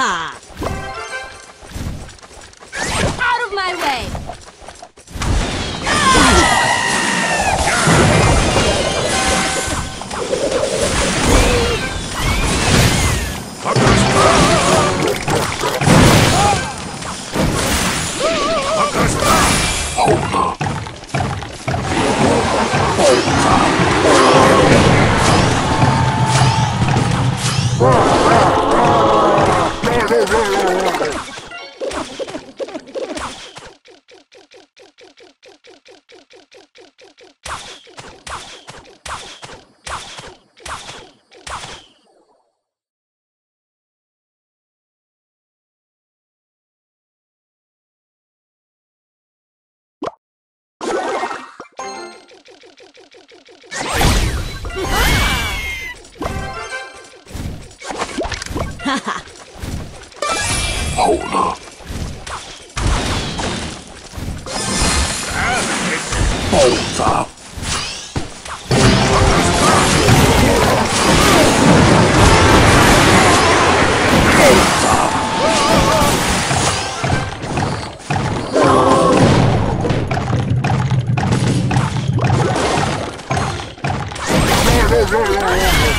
ha! Hold up. Hold up. Yeah, yeah, yeah, yeah.